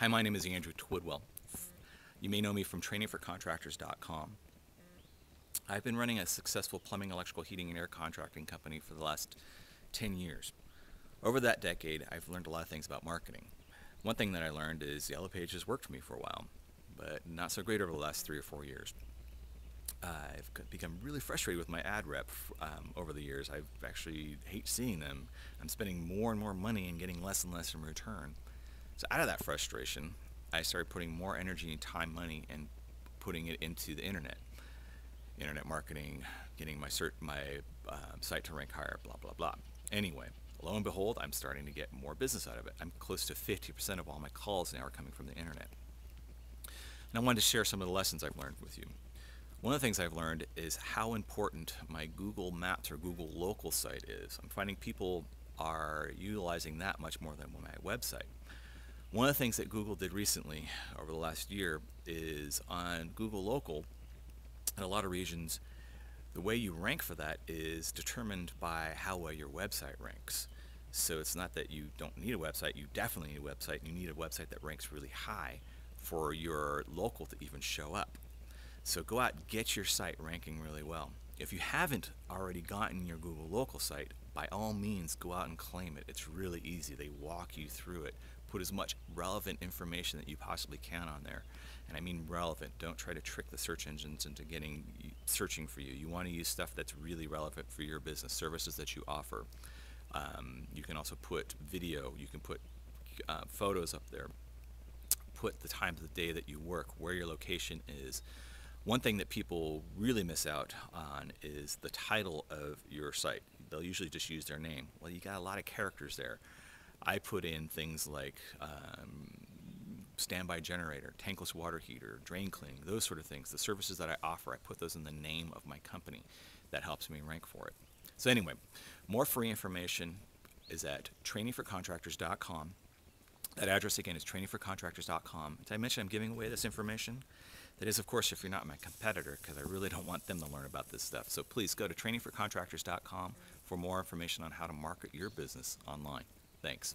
Hi, my name is Andrew Twidwell. You may know me from trainingforcontractors.com. I've been running a successful plumbing, electrical, heating, and air contracting company for the last 10 years. Over that decade, I've learned a lot of things about marketing. One thing that I learned is Yellow Pages worked for me for a while, but not so great over the last three or four years. I've become really frustrated with my ad rep um, over the years. I actually hate seeing them. I'm spending more and more money and getting less and less in return. So out of that frustration, I started putting more energy and time, money, and putting it into the internet. Internet marketing, getting my cert, my uh, site to rank higher, blah blah blah. Anyway, lo and behold, I'm starting to get more business out of it. I'm close to 50% of all my calls now are coming from the internet. And I wanted to share some of the lessons I've learned with you. One of the things I've learned is how important my Google Maps or Google Local site is. I'm finding people are utilizing that much more than my website. One of the things that Google did recently over the last year is on Google Local, in a lot of regions, the way you rank for that is determined by how well your website ranks. So it's not that you don't need a website, you definitely need a website. And you need a website that ranks really high for your local to even show up. So go out get your site ranking really well. If you haven't already gotten your Google local site, by all means go out and claim it. It's really easy. They walk you through it put as much relevant information that you possibly can on there. And I mean relevant. Don't try to trick the search engines into getting searching for you. You want to use stuff that's really relevant for your business, services that you offer. Um, you can also put video. You can put uh, photos up there. Put the time of the day that you work, where your location is. One thing that people really miss out on is the title of your site. They'll usually just use their name. Well, you got a lot of characters there. I put in things like um, standby generator, tankless water heater, drain cleaning, those sort of things. The services that I offer, I put those in the name of my company. That helps me rank for it. So anyway, more free information is at trainingforcontractors.com. That address again is trainingforcontractors.com. Did I mention I'm giving away this information? That is, of course, if you're not my competitor, because I really don't want them to learn about this stuff. So please go to trainingforcontractors.com for more information on how to market your business online. Thanks.